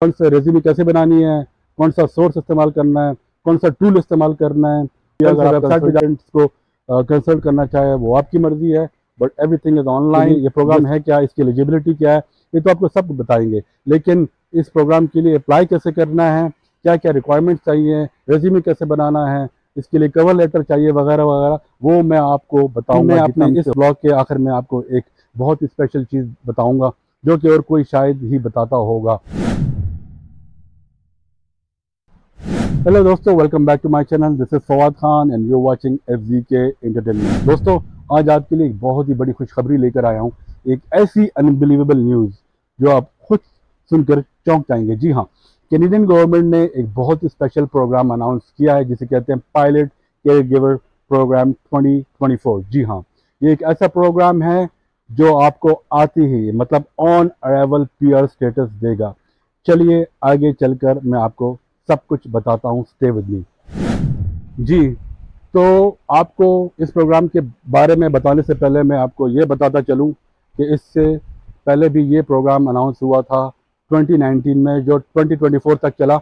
کون سا ریزیومی کیسے بنانی ہے کون سا سورس استعمال کرنا ہے کون سا ٹول استعمال کرنا ہے۔ یا اگر ویب سائٹ کو کنسلٹ کرنا چاہے وہ آپ کی مرضی ہے but everything is online یہ پروگرام ہے کیا اس کی ایلیجیبلٹی کیا ہے یہ تو آپ کو سب بتائیں گے۔ لیکن اس پروگرام کے لیے اپلائی کیسے کرنا ہے کیا کیا ریکوائرمنٹ چاہیے ریزیومی کیسے بنانا ہے اس کے لیے کور لیٹر چاہیے وغیرہ وغیرہ وہ میں آپ کو بتاؤں میں اپنے اس بلاگ کے آخر میں آپ کو ایک بہت اسپیشل چیز بتاؤں گا جو کہ اور کوئی شاید ہی بتاتا ہوگا۔ ہیلو دوستو welcome back to my channel this is Fawad Khan and you watching F Z K entertainment دوستو آج آپ کے لیے ایک بہت ہی بڑی خوشخبری لے کر آیا ہوں. ایک ایسی انبلیویبل نیوز جو آپ خود سن کر چونک جائیں گے. جی ہاں کینیڈین گورنمنٹ نے ایک بہت ہی اسپیشل پروگرام اناؤنس کیا ہے، جسے کہتے ہیں پائلٹ کیئر گیور پروگرام 2024 جی ہاں یہ ایک ایسا پروگرام ہے جو آپ کو آتی ہی مطلب on arrival P R status دے گا. چلیے، آگے چل کر میں آپ کو سب کچھ بتاتا ہوں اسٹے ود می جی تو آپ کو اس پروگرام کے بارے میں بتانے سے پہلے میں آپ کو یہ بتاتا چلوں کہ اس سے پہلے بھی یہ پروگرام اناؤنس ہوا تھا 2019 میں، جو 2024 تک چلا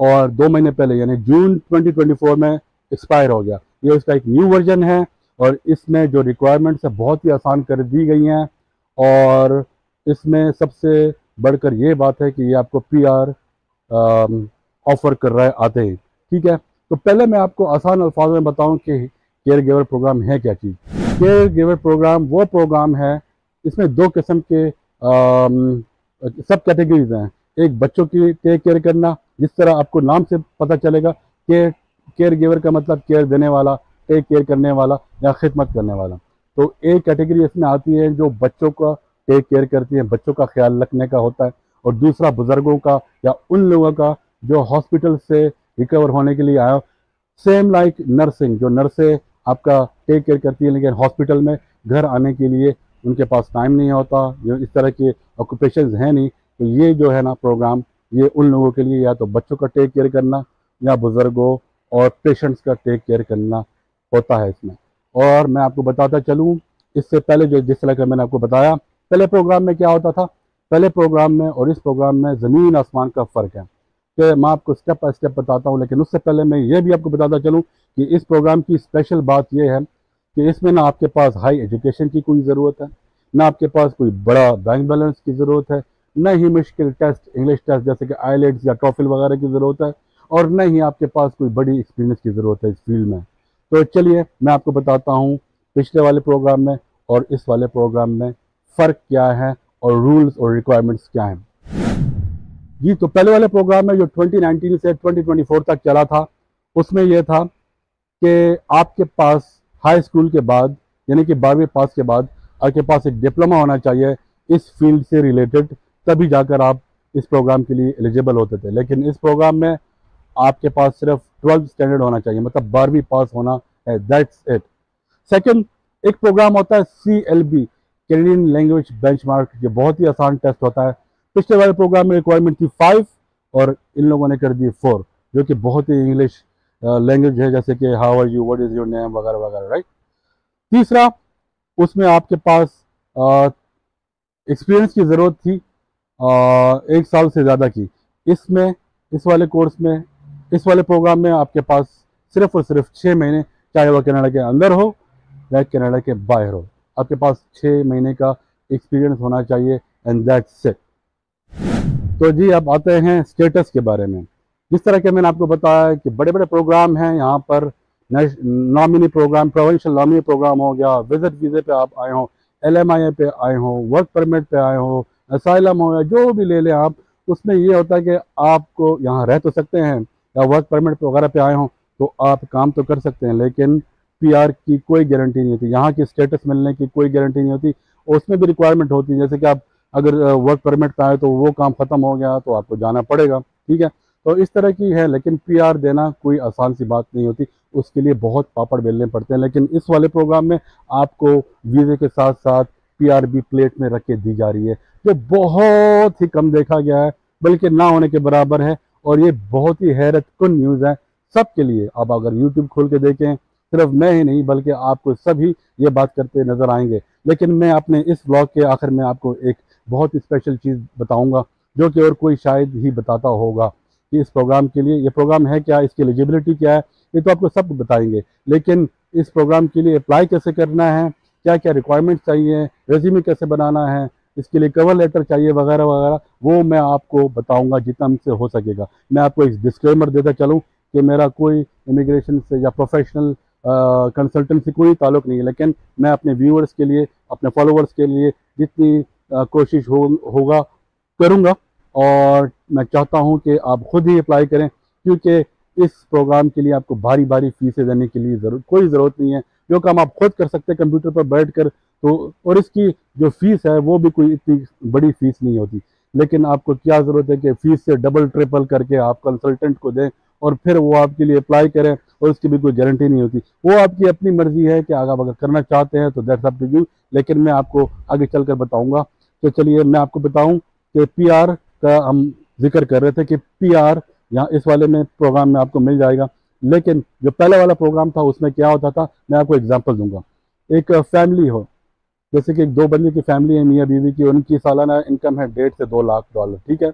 اور دو مہینے پہلے یعنی جون 2024 میں ایکسپائر ہو گیا۔ یہ اس کا ایک نیو ورژن ہے اور اس میں جو ریکوائرمنٹس ہے بہت ہی آسان کر دی گئی ہیں اور اس میں سب سے بڑھ کر یہ بات ہے کہ یہ آپ کو پی آر آفر کر رہے آتے ہیں ٹھیک ہے؟ تو پہلے میں آپ کو آسان الفاظ میں بتاؤں کہ کیئر گیور پروگرام ہے کیا جی؟ چیز کیئر گیور پروگرام، وہ پروگرام ہے، اس میں دو قسم کے سب کیٹیگریز ہیں۔ ایک بچوں کی ٹیک کیئر کرنا، جس طرح آپ کو نام سے پتہ چلے گا، کہ کیئر گیور کا مطلب کیئر دینے والا، ٹیک کیئر کرنے والا یا خدمت کرنے والا۔ تو ایک کیٹیگری اس میں آتی ہے جو بچوں کا ٹیک کیئر کرتی ہے، بچوں کا خیال رکھنے کا ہوتا ہے، اور دوسرا بزرگوں کا یا ان لوگوں کا جو ہاسپٹل سے ریکور ہونے کے لیے آیا سیم لائک نرسنگ جو نرسیں آپ کا ٹیک کیئر کرتی ہیں، لیکن ہاسپٹل میں گھر آنے کے لیے ان کے پاس ٹائم نہیں ہوتا، جو اس طرح کے آکوپیشنز ہیں نہیں، تو یہ جو ہے نا پروگرام یہ ان لوگوں کے لیے یا تو بچوں کا ٹیک کیئر کرنا یا بزرگوں اور پیشنٹس کا ٹیک کیئر کرنا ہوتا ہے اس میں. اور میں آپ کو بتاتا چلوں، اس سے پہلے جو جس طرح کا میں نے آپ کو بتایا، پہلے پروگرام میں کیا ہوتا تھا؟ پہلے پروگرام میں اور اس پروگرام میں زمین آسمان کا فرق ہے. کہ میں آپ کو اسٹیپ بائی اسٹیپ بتاتا ہوں، لیکن اس سے پہلے میں یہ بھی آپ کو بتاتا چلوں کہ اس پروگرام کی اسپیشل بات یہ ہے کہ اس میں نہ آپ کے پاس ہائی ایجوکیشن کی کوئی ضرورت ہے، نہ آپ کے پاس کوئی بڑا بینک بیلنس کی ضرورت ہے، نہ ہی مشکل ٹیسٹ انگلش ٹیسٹ جیسے کہ آئی لیٹس یا ٹافل وغیرہ کی ضرورت ہے، اور نہ ہی آپ کے پاس کوئی بڑی ایکسپیرینس کی ضرورت ہے اس فیلڈ میں۔ تو چلیے، میں آپ کو بتاتا ہوں پچھلے والے پروگرام میں اور اس والے پروگرام میں فرق کیا ہے اور رولز اور ریکوائرمنٹس کیا ہیں۔ جی تو پہلے والے پروگرام میں جو 2019 سے 2024 تک چلا تھا، اس میں یہ تھا کہ آپ کے پاس ہائی اسکول کے بعد یعنی کہ بارہویں پاس کے بعد، آپ کے پاس ایک ڈپلوما ہونا چاہیے اس فیلڈ سے ریلیٹڈ تبھی جا کر آپ اس پروگرام کے لیے ایلیجیبل ہوتے تھے۔ لیکن اس پروگرام میں آپ کے پاس صرف ٹویلتھ اسٹینڈرڈ ہونا چاہیے مطلب بارہویں پاس ہونا ہے دیٹس اٹ سیکنڈ ایک پروگرام ہوتا ہے C L B Canadian language benchmark یہ بہت ہی آسان ٹیسٹ ہوتا ہے۔ پچھلے والے پروگرام میں ریکوائرمنٹ تھی فائیو اور ان لوگوں نے کر دی فور جو کہ بہت ہی انگلش لینگویج ہے، جیسے کہ how are you what is your name وغیرہ وغیرہ رائٹ تیسرا، اس میں آپ کے پاس ایکسپیرینس کی ضرورت تھی ایک سال سے زیادہ کی۔ اس میں، اس والے کورس میں، اس والے پروگرام میں آپ کے پاس صرف اور صرف چھ مہینے چاہے وہ کینیڈا کے اندر ہو یا کینیڈا کے باہر ہو۔ آپ کے پاس چھ مہینے کا ایکسپیرینس ہونا چاہیے اینڈ دیٹ سیٹ تو جی اب آتے ہیں اسٹیٹس کے بارے میں۔ جس طرح کہ میں نے آپ کو بتایا کہ بڑے بڑے پروگرام ہیں، یہاں پر nominee program provincial nominee program ہو گیا وزٹ ویزے پہ آپ آئے ہوں ایل ایم آئی اے پہ آئے ہوں ورک پرمٹ پہ آئے ہوں اسائلم ہو یا جو بھی لے لیں آپ، اس میں یہ ہوتا ہے کہ آپ کو یہاں رہ تو سکتے ہیں یا ورک پرمٹ وغیرہ پہ آئے ہوں تو آپ کام تو کر سکتے ہیں، لیکن پی آر کی کوئی گارنٹی نہیں ہوتی، یہاں کی اسٹیٹس ملنے کی کوئی گارنٹی نہیں ہوتی اس میں بھی ریکوائرمنٹ ہوتی ہے، جیسے کہ آپ اگر ورک پرمٹ پہ آئے تو وہ کام ختم ہو گیا تو آپ کو جانا پڑے گا، ٹھیک ہے؟ تو اس طرح کی ہے، لیکن پی آر دینا کوئی آسان سی بات نہیں ہوتی، اس کے لیے بہت پاپڑ بیلنے پڑتے ہیں، لیکن اس والے پروگرام میں آپ کو ویزے کے ساتھ ساتھ پی آر بھی پلیٹ میں رکھ کے دی جا رہی ہے، جو بہت ہی کم دیکھا گیا ہے، بلکہ نہ ہونے کے برابر ہے، اور یہ بہت ہی حیرت کن نیوز ہے۔ سب کے لیے آپ اگر یوٹیوب کھول کے دیکھیں، صرف میں ہی نہیں، بلکہ آپ کو سبھی یہ بات کرتے نظر آئیں گے۔ لیکن میں اپنے اس بلاگ کے آخر میں آپ کو ایک بہت اسپیشل چیز بتاؤں گا، جو کہ اور کوئی شاید ہی بتاتا ہوگا کہ اس پروگرام کے لیے یہ پروگرام ہے کیا، اس کی ایلیجیبلٹی کیا ہے، یہ تو آپ کو سب بتائیں گے۔ لیکن اس پروگرام کے لیے اپلائی کیسے کرنا ہے، کیا کیا ریکوائرمنٹ چاہیے ریزیومی کیسے بنانا ہے، اس کے لیے کور لیٹر چاہیے، وغیرہ وغیرہ، وہ میں آپ کو بتاؤں گا جتنا ہم سے ہو سکے گا۔ میں آپ کو ایک ڈسکلیمر دیتا چلوں کہ میرا کوئی امیگریشن سے یا پروفیشنل کنسلٹنٹ سے کوئی تعلق نہیں ہے، لیکن میں اپنے ویورز کے لیے، اپنے فالوورز کے لیے جتنی کوشش ہوگا، کروں گا۔ اور میں چاہتا ہوں کہ آپ خود ہی اپلائی کریں، کیونکہ اس پروگرام کے لیے آپ کو بھاری بھاری فیسیں دینے کے لیے ضرور، کوئی ضرورت نہیں ہے۔ جو کام آپ خود کر سکتے ہیں، کمپیوٹر پر بیٹھ کر، تو، اور اس کی جو فیس ہے، وہ بھی کوئی اتنی بڑی فیس نہیں ہوتی۔ لیکن آپ کو کیا ضرورت ہے کہ فیس سے ڈبل ٹریپل کر کے آپ کنسلٹنٹ کو دیں اور پھر وہ آپ کے لیے اپلائی کریں اور اس کی بھی کوئی گارنٹی نہیں ہوتی۔ وہ آپ کی اپنی مرضی ہے کہ آپ اگر کرنا چاہتے ہیں تو دیٹس اپ ٹو یو لیکن میں آپ کو آگے چل کر بتاؤں گا۔ تو چلیے میں آپ کو بتاؤں کہ پی آر کا ہم ذکر کر رہے تھے کہ پی آر یہاں اس والے میں پروگرام میں آپ کو مل جائے گا۔ لیکن جو پہلے والا پروگرام تھا اس میں کیا ہوتا تھا؟ میں آپ کو اگزامپل دوں گا۔ ایک فیملی ہو، جیسے کہ ایک دو بندے کی فیملی ہے، میاں بیوی کی، ان کی سالانہ انکم ہے ڈیڑھ سے دو لاکھ ڈالر ٹھیک ہے؟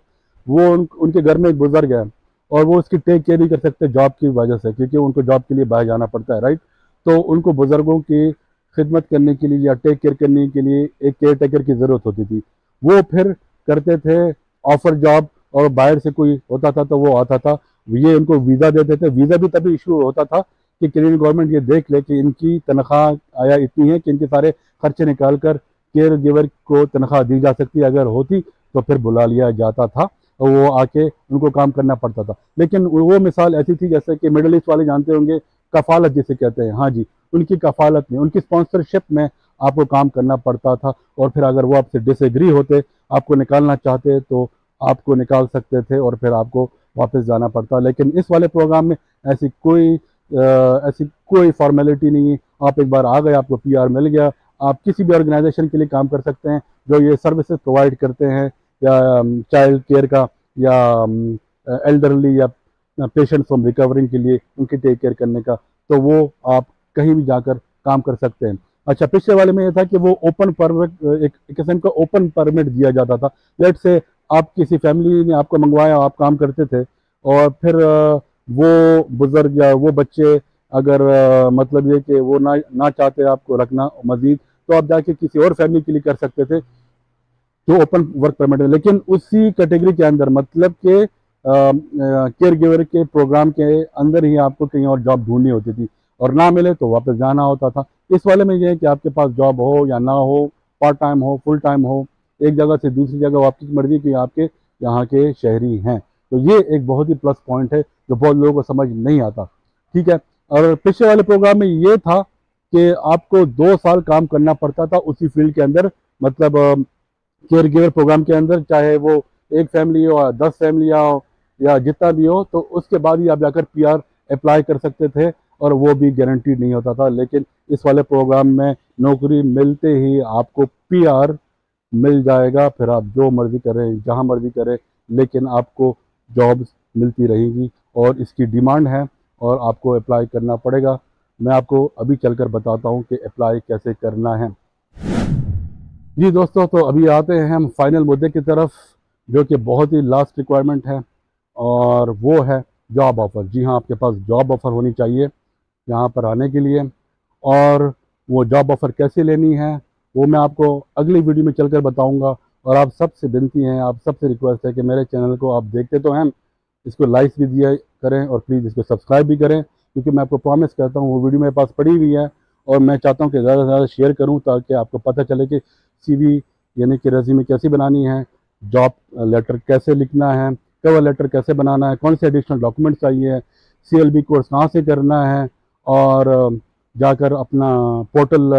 وہ ان کے گھر میں ایک بزرگ ہے اور وہ اس کی ٹیک کیئر نہیں کر سکتے جاب کی وجہ سے، کیونکہ ان کو جاب کے لیے باہر جانا پڑتا ہے رائٹ تو ان کو بزرگوں کی خدمت کرنے کے لیے یا ٹیک کیئر کرنے کے لیے ایک کیئر ٹیکر کی ضرورت ہوتی تھی۔ وہ پھر کرتے تھے آفر جاب اور باہر سے کوئی ہوتا تھا تو وہ آتا تھا۔ یہ ان کو ویزا دیتے تھے۔ ویزا بھی تبھی ایشو ہوتا تھا کہ کینیڈین گورنمنٹ یہ دیکھ لے کہ ان کی تنخواہ آیا اتنی ہے کہ ان کے سارے خرچے نکال کر کیئر گیور کو تنخواہ دی جا سکتی اگر ہوتی تو پھر بلا لیا جاتا تھا اور وہ آ کے ان کو کام کرنا پڑتا تھا۔ لیکن وہ مثال ایسی تھی جیسے کہ مڈل ایسٹ والے جانتے ہوں گے، کفالت جسے کہتے ہیں۔ ہاں جی ان کی کفالت میں ان کی اسپانسرشپ میں آپ کو کام کرنا پڑتا تھا۔ اور پھر اگر وہ آپ سے ڈس ایگری ہوتے، آپ کو نکالنا چاہتے تو آپ کو نکال سکتے تھے اور پھر آپ کو واپس جانا پڑتا۔ لیکن اس والے پروگرام میں ایسی کوئی ایسی کوئی فارمیلٹی نہیں ہے۔ آپ ایک بار آ گئے، آپ کو پی آر مل گیا۔ آپ کسی بھی آرگنائزیشن کے لیے کام کر سکتے ہیں جو یہ سروسز پرووائڈ کرتے ہیں، یا چائلڈ کیئر کا، یا ایلڈرلی یا پیشنٹ فرام ریکورنگ کے لیے ان کی ٹیک کیئر کرنے کا۔ تو وہ آپ کہیں بھی جا کر کام کر سکتے ہیں۔ اچھا پچھلے والے میں یہ تھا کہ وہ اوپن پرمٹ ایک قسم کا اوپن پرمٹ دیا جاتا تھا۔ لیٹ سے آپ کسی فیملی نے آپ کو منگوایا، آپ کام کرتے تھے اور پھر وہ بزرگ یا وہ بچے اگر مطلب یہ کہ وہ نہ چاہتے آپ کو رکھنا مزید، تو آپ جا کے کسی اور فیملی کے لیے کر سکتے تھے جو اوپن ورک پرمٹ ہے۔ لیکن اسی کیٹیگری کے اندر مطلب کہ کیئر گیور کے پروگرام کے اندر ہی آپ کو کہیں اور جاب ڈھونڈنی ہوتی تھی۔ اور نہ ملے تو واپس جانا ہوتا تھا۔ اس والے میں یہ ہے کہ آپ کے پاس جاب ہو یا نہ ہو پارٹ ٹائم ہو فل ٹائم ہو، ایک جگہ سے دوسری جگہ آپ کی مرضی کہ آپ کے یہاں کے شہری ہیں۔ تو یہ ایک بہت ہی پلس پوائنٹ ہے جو بہت لوگوں کو سمجھ نہیں آتا۔ ٹھیک ہے۔ اور پچھلے والے پروگرام میں یہ تھا کہ آپ کو دو سال کام کرنا پڑتا تھا اسی فیلڈ کے اندر۔ مطلب کیئر گیور پروگرام کے اندر، چاہے وہ ایک فیملی ہو دس فیملیاں ہو یا جتنا بھی ہو، تو اس کے بعد ہی آپ جا کر پی آر اپلائی کر سکتے تھے۔ اور وہ بھی گارنٹی نہیں ہوتا تھا۔ لیکن اس والے پروگرام میں نوکری ملتے ہی آپ کو پی آر مل جائے گا۔ پھر آپ جو مرضی کریں، جہاں مرضی کریں، لیکن آپ کو جابز ملتی رہیں گی اور اس کی ڈیمانڈ ہے اور آپ کو اپلائی کرنا پڑے گا۔ میں آپ کو ابھی چل کر بتاتا ہوں کہ اپلائی کیسے کرنا ہے۔ جی دوستو، تو ابھی آتے ہیں ہم فائنل مدعے کی طرف، جو کہ بہت ہی لاسٹ ریکوائرمنٹ ہے اور وہ ہے جاب آفر جی ہاں آپ کے پاس جاب آفر ہونی چاہیے۔ یہاں پر آنے کے لیے اور وہ جاب آفر کیسے لینی ہے، وہ میں آپ کو اگلی ویڈیو میں چل کر بتاؤں گا اور آپ سب سے بنتی ہیں، آپ سب سے ریکویسٹ ہے کہ میرے چینل کو آپ دیکھتے تو ہیں، اس کو لائک بھی دیا کریں اور پلیز اس کو سبسکرائب بھی کریں کیونکہ میں آپ کو پرومس کرتا ہوں وہ ویڈیو میرے پاس پڑی ہوئی ہے اور میں چاہتا ہوں کہ زیادہ سے زیادہ شیئر کروں تاکہ آپ کو پتہ چلے کہ سی وی یعنی کہ ریزیومے کیسی بنانی ہے جاب لیٹر کیسے لکھنا ہے کور لیٹر کیسے بنانا ہے، کون سے ایڈیشنل ڈاکومنٹ چاہیے سی ایل بی کورس کہاں سے کرنا ہے اور جا کر اپنا پورٹل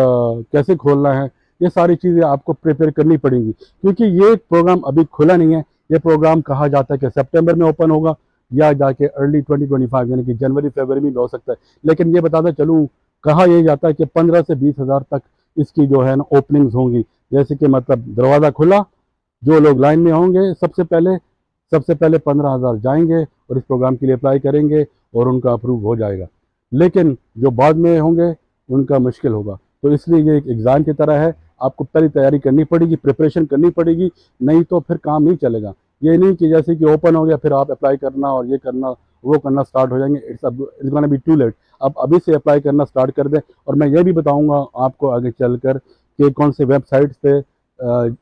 کیسے کھولنا ہے، یہ ساری چیزیں آپ کو پریپیئر کرنی پڑیں گی۔ کیونکہ یہ پروگرام ابھی کھلا نہیں ہے، یہ پروگرام کہا جاتا ہے کہ سپٹمبر میں اوپن ہوگا یا جا کے ارلی 2025 یعنی کہ جنوری فیبری میں بھی ہو سکتا ہے۔ لیکن یہ بتاتا چلوں، کہا یہ جاتا ہے کہ پندرہ سے بیس ہزار تک اس کی جو ہے نا اوپننگز ہوں گی۔ جیسے کہ مطلب دروازہ کھلا، جو لوگ لائن میں ہوں گے، سب سے پہلے، سب سے پہلے پندرہ ہزار جائیں گے اور اس پروگرام کے لیے اپلائی کریں گے اور ان کا اپروو ہو جائے گا۔ لیکن جو بعد میں ہوں گے، ان کا مشکل ہوگا۔ تو اس لیے یہ ایک ایگزام کی طرح ہے۔ آپ کو پہلی تیاری کرنی پڑے گی پریپریشن کرنی پڑے گی، نہیں تو پھر کام نہیں چلے گا۔ یہ نہیں کہ جیسے کہ اوپن ہو گیا، پھر آپ اپلائی کرنا اور یہ کرنا، وہ کرنا سٹارٹ ہو جائیں گے۔ It's gonna be too late اب ابھی سے اپلائی کرنا سٹارٹ کر دیں۔ اور میں یہ بھی بتاؤں گا آپ کو آگے چل کر کہ کون سے ویب سائٹس پہ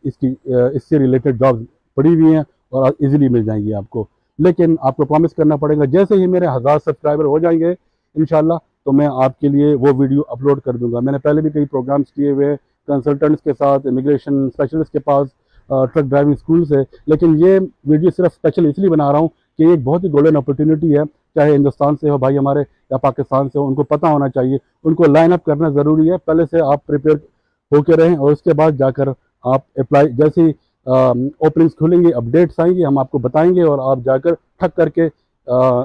اس کی اس سے ریلیٹڈ جاب پڑی ہوئی ہیں اور ایزیلی مل جائیں گی آپ کو۔ لیکن آپ کو پرومس کرنا پڑے گا، جیسے ہی میرے ہزار سبسکرائبر ہو جائیں گے انشاءاللہ تو میں آپ کے لیے وہ ویڈیو اپلوڈ کر دوں گا۔ میں نے پہلے بھی کئی پروگرامز کیے ہوئے کنسلٹنٹس کے ساتھ امیگریشن اسپیشلسٹ کے پاس ٹرک ڈرائیونگ اسکول سے لیکن یہ ویڈیو صرف اسپیشل اس لیے بنا رہا ہوں کہ یہ ایک بہت ہی گولڈن اپرچونیٹی ہے۔ چاہے ہندوستان سے ہو، بھائی ہمارے، یا پاکستان سے ہو، ان کو پتہ ہونا چاہیے۔ ان کو لائن اپ کرنا ضروری ہے۔ پہلے سے آپ پریپیئر ہو کے رہیں اور اس کے بعد جا کر آپ اپلائی جیسی اوپننگس کھلیں گی اپڈیٹس آئیں گی، ہم آپ کو بتائیں گے اور آپ جا کر ٹھک کر کے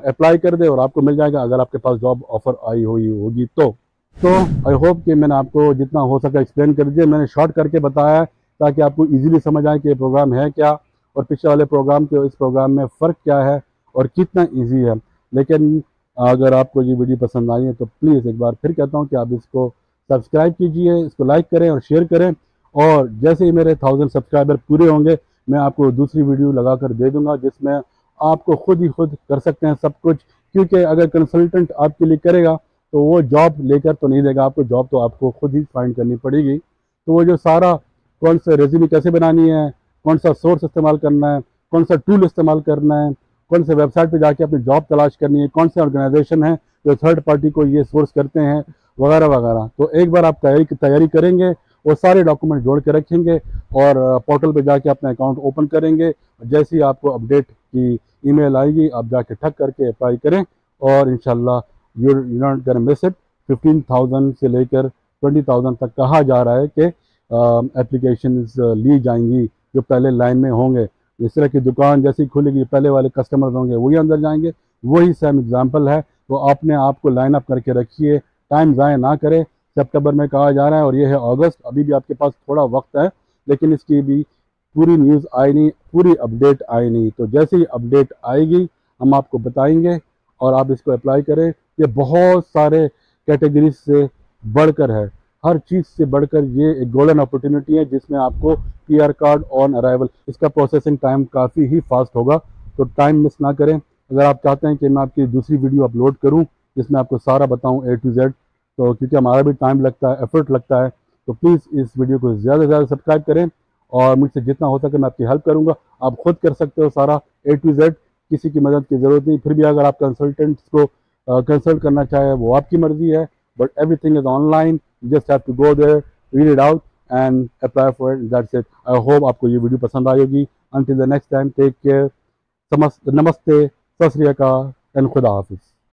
اپلائی کر دیں اور آپ کو مل جائے گا۔ اگر آپ کے پاس جاب آفر آئی ہوئی ہوگی تو۔ تو آئی ہوپ کہ میں نے آپ کو جتنا ہو سکا ایکسپلین کر دیا۔ میں نے شارٹ کر کے بتایا ہے تاکہ آپ کو ایزیلی سمجھ آئے کہ یہ پروگرام ہے کیا اور پچھلے والے پروگرام کے اس پروگرام میں فرق کیا ہے اور کتنا ایزی ہے۔ لیکن اگر آپ کو یہ ویڈیو پسند آئی ہے تو پلیز ایک بار پھر کہتا ہوں کہ آپ اس کو سبسکرائب کیجیے، اس کو لائک کریں اور شیئر کریں۔ اور جیسے ہی میرے تھاؤزنڈ سبسکرائبر پورے ہوں گے، میں آپ کو دوسری ویڈیو لگا کر دے دوں گا جس میں آپ کو خود ہی خود کر سکتے ہیں سب کچھ، کیونکہ اگر کنسلٹنٹ آپ کے لیے کرے گا تو وہ جاب لے کر تو نہیں دے گا، آپ کو جاب تو آپ کو خود ہی فائنڈ کرنی پڑے گی۔ تو وہ جو سارا کون سا ریزیومی کیسے بنانی ہے، کون سا سورس استعمال کرنا ہے، کون سا ٹول استعمال کرنا ہے، کون سے ویب سائٹ پہ جا کے اپنی جاب تلاش کرنی ہے، کون سے آرگنائزیشن ہیں جو تھرڈ پارٹی کو یہ سورس کرتے ہیں، وغیرہ وغیرہ۔ تو ایک بار آپ تیاری تیاری کریں گے، وہ سارے ڈاکومنٹ جوڑ کے رکھیں گے اور پورٹل پہ جا کے اپنا اکاؤنٹ اوپن کریں گے جیسے ہی آپ کو اپڈیٹ کی ای میل آئے گی آپ جا کے ٹھک کر کے اپلائی کریں اور انشاءاللہ یو ناٹ گر مس اٹ ففٹین تھاؤزنڈ سے لے کر ٹوئنٹی تھاؤزنڈ تک کہا جا رہا ہے کہ اپلیکیشنز لی جائیں گی جو پہلے لائن میں ہوں گے۔ اس طرح کی دکان جیسی کھلے گی، پہلے والے کسٹمرز ہوں گے، وہی اندر جائیں گے۔ وہی سیم اگزامپل ہے۔ تو آپ نے آپ کو لائن اپ کر کے رکھیے ٹائم ضائع نہ کرے۔ سپٹمبر میں کہا جا رہا ہے اور یہ ہے اگست ابھی بھی آپ کے پاس تھوڑا وقت ہے، لیکن اس کی بھی پوری نیوز آئی نہیں، پوری اپڈیٹ آئی نہیں۔ تو جیسے ہی اپڈیٹ آئے گی، ہم آپ کو بتائیں گے اور آپ اس کو اپلائی کریں۔ یہ بہت سارے کیٹیگریز سے بڑھ کر ہے۔ ہر چیز سے بڑھ کر یہ ایک گولڈن اپورٹونٹی ہے جس میں آپ کو P R card on arrival اس کا پروسیسنگ ٹائم کافی ہی فاسٹ ہوگا۔ تو ٹائم مس نہ کریں۔ اگر آپ چاہتے ہیں کہ میں آپ کی دوسری ویڈیو اپلوڈ کروں، جس میں آپ کو سارا بتاؤں اے ٹو زیڈ تو کیونکہ ہمارا بھی ٹائم لگتا ہے ایفرٹ لگتا ہے، تو پلیز اس ویڈیو کو زیادہ سے زیادہ سبسکرائب کریں۔ اور مجھ سے جتنا ہو سکے میں آپ کی ہیلپ کروں گا۔ آپ خود کر سکتے ہو سارا اے ٹو زیڈ کسی کی مدد کی ضرورت نہیں۔ پھر بھی اگر آپ کنسلٹنٹس کو کنسلٹ کرنا چاہیں وہ آپ کی مرضی ہے۔ But everything is online just have to go there read it out and apply for that's it I hope آپ کو یہ ویڈیو پسند آئے گی until the next time take care نمستے ست سری اینڈ خدا حافظ